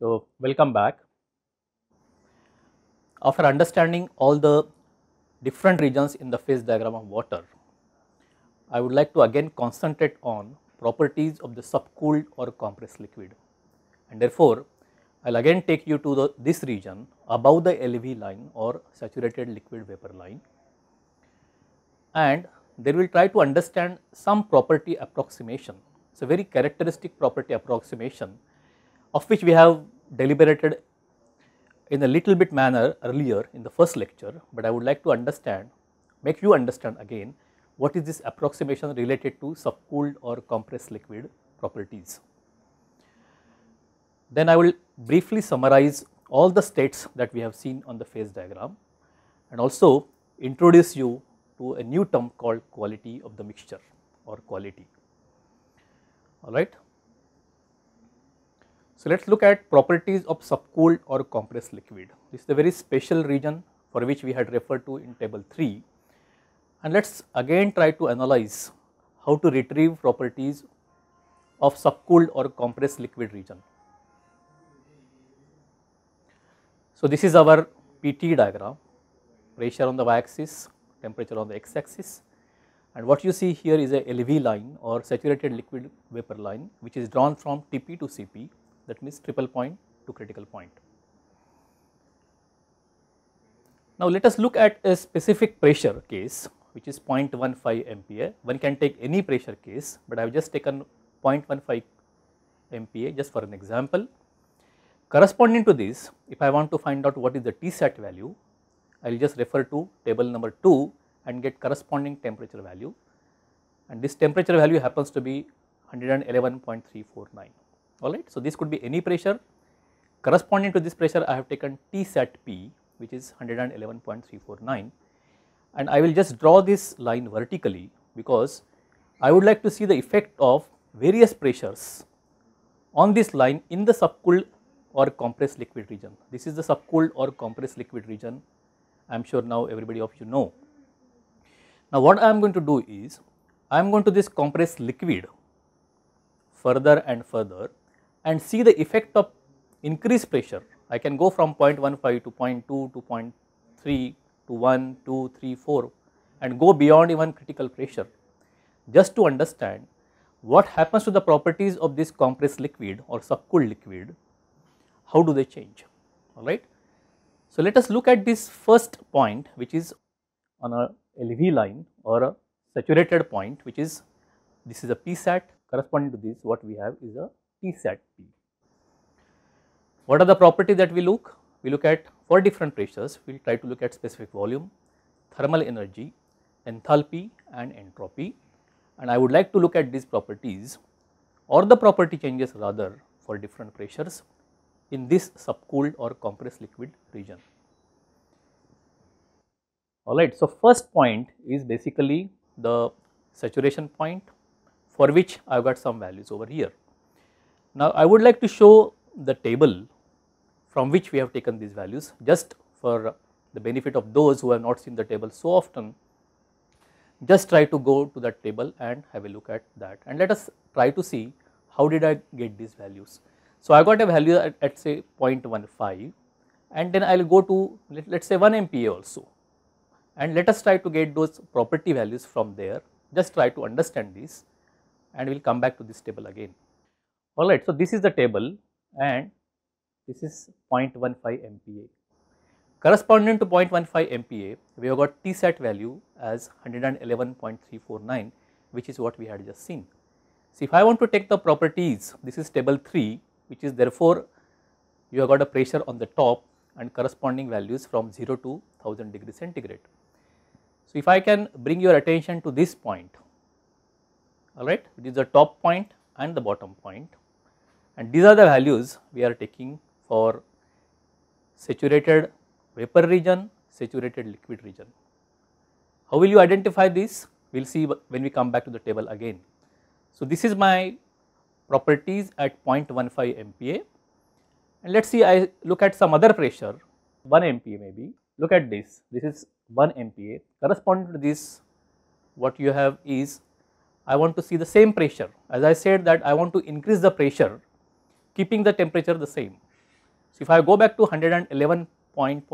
So, welcome back. After understanding all the different regions in the phase diagram of water, I would like to again concentrate on properties of the subcooled or compressed liquid and therefore, I will again take you to the, this region above the LV line or saturated liquid vapor line and there will try to understand some property approximation. It is a very characteristic property approximation of which we have deliberated in a little bit manner earlier in the first lecture, but I would like to understand, make you understand again what is this approximation related to subcooled or compressed liquid properties. Then I will briefly summarize all the states that we have seen on the phase diagram and also introduce you to a new term called quality of the mixture or quality, alright. So, let us look at properties of subcooled or compressed liquid. This is the very special region for which we had referred to in table 3 and let us again try to analyze how to retrieve properties of subcooled or compressed liquid region. So, this is our PT diagram, pressure on the y axis, temperature on the x axis and what you see here is a LV line or saturated liquid vapor line which is drawn from TP to CP that means triple point to critical point. Now, let us look at a specific pressure case which is 0.15 MPa. One can take any pressure case, but I have just taken 0.15 MPa just for an example. Corresponding to this, if I want to find out what is the Tsat value, I will just refer to table number 2 and get corresponding temperature value and this temperature value happens to be 111.349 alright. So, this could be any pressure corresponding to this pressure I have taken Tsat P which is 111.349 and I will just draw this line vertically because I would like to see the effect of various pressures on this line in the subcooled or compressed liquid region. This is the subcooled or compressed liquid region I am sure now everybody of you know. Now what I am going to do is I am going to this compressed liquid further and further and see the effect of increased pressure. I can go from 0.15 to 0.2 to 0.3 to 1, 2, 3, 4 and go beyond even critical pressure just to understand what happens to the properties of this compressed liquid or subcooled liquid, how do they change, alright. So, let us look at this first point which is on a LV line or a saturated point which is this is a PSAT corresponding to this what we have is a TSAT P. What are the properties that we look? We look at for different pressures we will try to look at specific volume, thermal energy, enthalpy and entropy and I would like to look at these properties or the property changes rather for different pressures in this subcooled or compressed liquid region. Alright, so first point is basically the saturation point for which I have got some values over here. Now I would like to show the table from which we have taken these values just for the benefit of those who have not seen the table so often just try to go to that table and have a look at that and let us try to see how did I get these values. So, I got a value at, at say 0.15 and then I will go to let us say 1 MPa also and let us try to get those property values from there just try to understand this and we will come back to this table again. Alright, so this is the table and this is 0.15 MPa. Corresponding to 0.15 MPa, we have got Tsat value as 111.349 which is what we had just seen. So, if I want to take the properties, this is table 3 which is therefore you have got a pressure on the top and corresponding values from 0 to 1000 degree centigrade. So, if I can bring your attention to this point, alright, it is the top point and the bottom point and these are the values we are taking for saturated vapor region, saturated liquid region. How will you identify this? We will see when we come back to the table again. So, this is my properties at 0.15 MPa and let us see I look at some other pressure 1 MPa maybe look at this this is 1 MPa corresponding to this what you have is I want to see the same pressure as I said that I want to increase the pressure keeping the temperature the same So, if I go back to 111 point,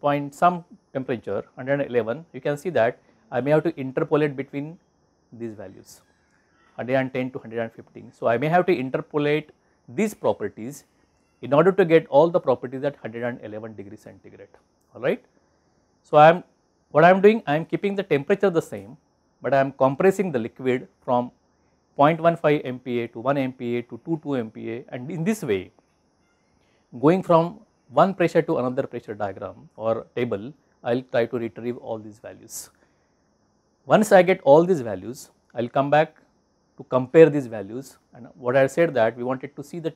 point some temperature 111 you can see that I may have to interpolate between these values 110 to 115. So, I may have to interpolate these properties in order to get all the properties at 111 degree centigrade alright. So, I am what I am doing I am keeping the temperature the same, but I am compressing the liquid from 0.15 MPa to 1 MPa to 2 2 MPa and in this way going from one pressure to another pressure diagram or table I will try to retrieve all these values. Once I get all these values I will come back to compare these values and what I said that we wanted to see the,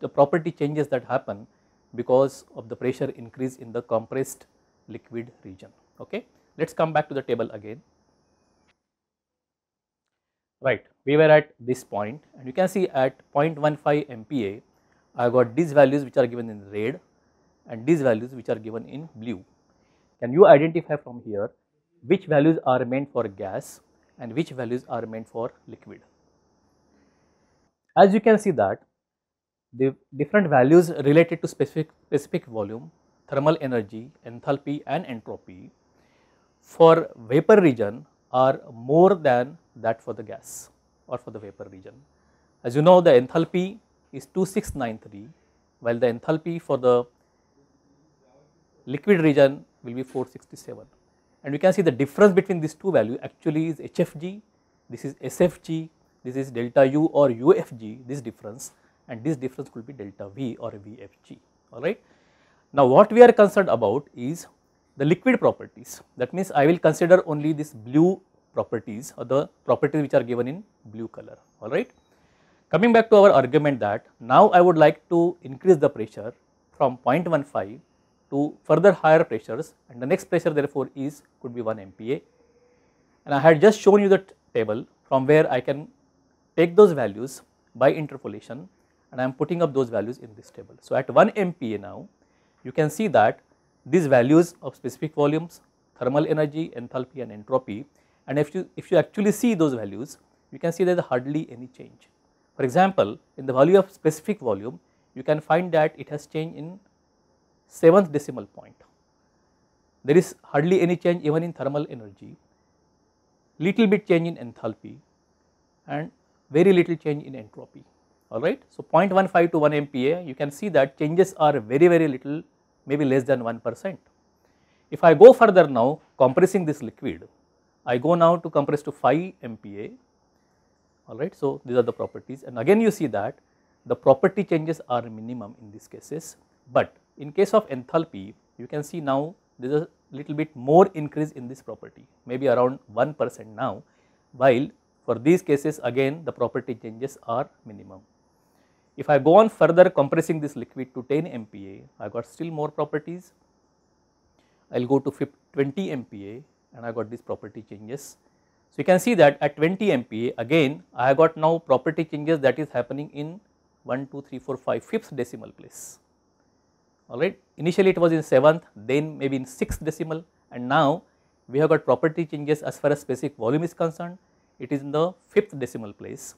the property changes that happen because of the pressure increase in the compressed liquid region okay. Let us come back to the table again. Right, we were at this point and you can see at 0.15 MPa I got these values which are given in red and these values which are given in blue. Can you identify from here which values are meant for gas and which values are meant for liquid? As you can see that the different values related to specific, specific volume, thermal energy, enthalpy and entropy for vapor region are more than that for the gas or for the vapor region. As you know the enthalpy is 2693 while the enthalpy for the liquid region will be 467 and we can see the difference between these two values actually is HFG, this is SFG, this is delta U or UFG this difference and this difference could be delta V or VFG alright. Now what we are concerned about is the liquid properties that means I will consider only this blue properties or the properties which are given in blue color alright. Coming back to our argument that now I would like to increase the pressure from 0.15 to further higher pressures and the next pressure therefore is could be 1 MPa and I had just shown you the table from where I can take those values by interpolation and I am putting up those values in this table. So, at 1 MPa now you can see that these values of specific volumes, thermal energy, enthalpy and entropy and if you if you actually see those values you can see there is hardly any change. For example, in the value of specific volume you can find that it has changed in 7th decimal point. There is hardly any change even in thermal energy, little bit change in enthalpy and very little change in entropy alright. So, 0.15 to 1 MPa you can see that changes are very very little maybe less than 1 percent. If I go further now compressing this liquid, I go now to compress to 5 MPa alright. So, these are the properties and again you see that the property changes are minimum in these cases, but in case of enthalpy, you can see now there is a little bit more increase in this property, maybe around 1 percent now, while for these cases again the property changes are minimum. If I go on further compressing this liquid to 10 MPa, I got still more properties. I will go to 20 MPa and I got these property changes. So, you can see that at 20 MPa again I have got now property changes that is happening in 1, 2, 3, 4, 5, 5th decimal place alright. Initially it was in 7th, then maybe in 6th decimal and now we have got property changes as far as specific volume is concerned, it is in the 5th decimal place.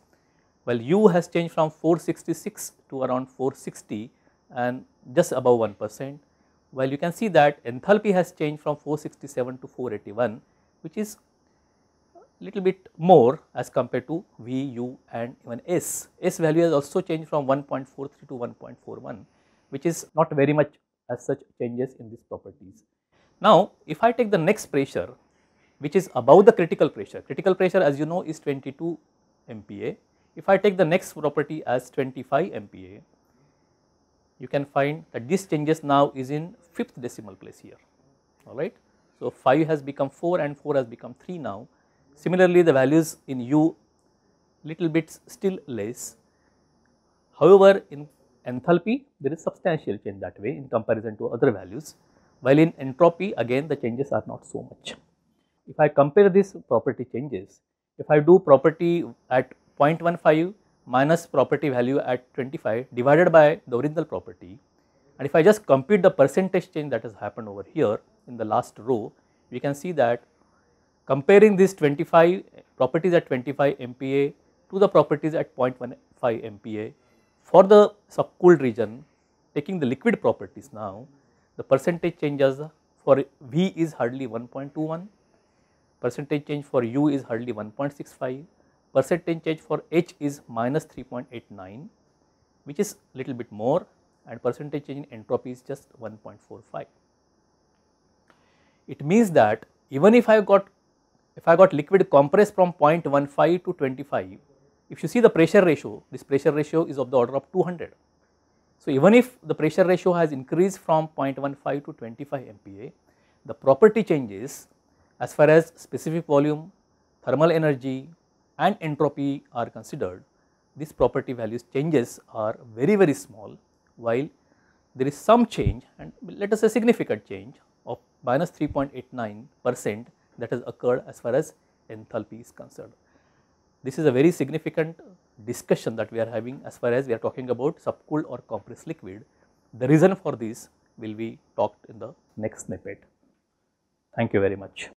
Well, U has changed from 466 to around 460 and just above 1 percent, while you can see that enthalpy has changed from 467 to 481 which is little bit more as compared to V, U and even S. S value has also changed from 1.43 to 1.41 which is not very much as such changes in these properties. Now, if I take the next pressure which is above the critical pressure, critical pressure as you know is 22 MPa. If I take the next property as 25 MPa, you can find that this changes now is in 5th decimal place here, alright. So, 5 has become 4 and 4 has become 3 now. Similarly, the values in U little bit still less. However, in enthalpy there is substantial change that way in comparison to other values while in entropy again the changes are not so much. If I compare these property changes, if I do property at 0.15 minus property value at 25 divided by the original property. And if I just compute the percentage change that has happened over here in the last row, we can see that comparing these 25 properties at 25 MPa to the properties at 0.15 MPa for the subcooled region taking the liquid properties now, the percentage changes for V is hardly 1.21, percentage change for U is hardly 1.65, percentage change for H is minus 3.89 which is little bit more and percentage change in entropy is just 1.45. It means that even if I got if I got liquid compressed from 0.15 to 25, if you see the pressure ratio, this pressure ratio is of the order of 200. So, even if the pressure ratio has increased from 0.15 to 25 MPa, the property changes as far as specific volume, thermal energy and entropy are considered, these property values changes are very very small while there is some change and let us say significant change of minus 3.89 percent that has occurred as far as enthalpy is concerned. This is a very significant discussion that we are having as far as we are talking about subcooled or compressed liquid. The reason for this will be talked in the next snippet. Thank you very much.